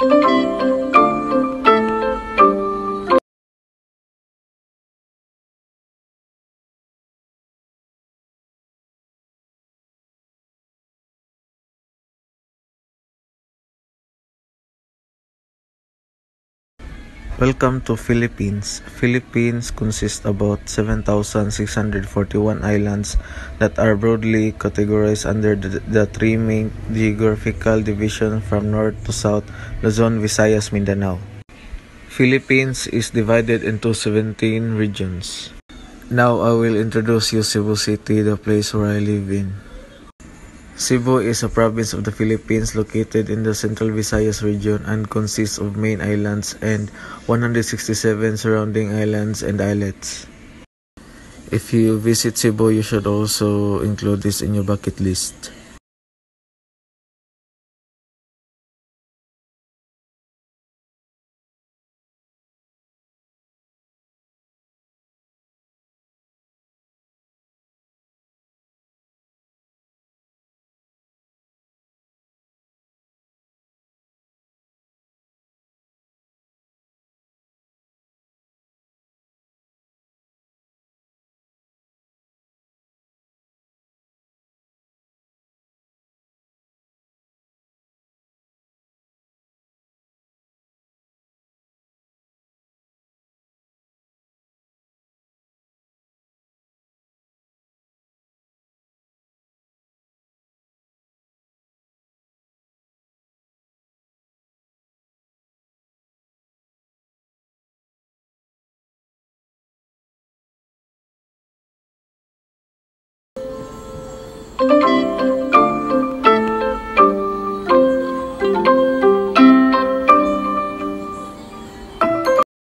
Thank you. Welcome to Philippines. Philippines consists about 7,641 islands that are broadly categorized under the, the three main geographical divisions from north to south, Luzon, Visayas, Mindanao. Philippines is divided into 17 regions. Now I will introduce you Cebu City, the place where I live in. Cebu is a province of the Philippines located in the Central Visayas region and consists of main islands and 167 surrounding islands and islets. If you visit Cebu, you should also include this in your bucket list. Thank you.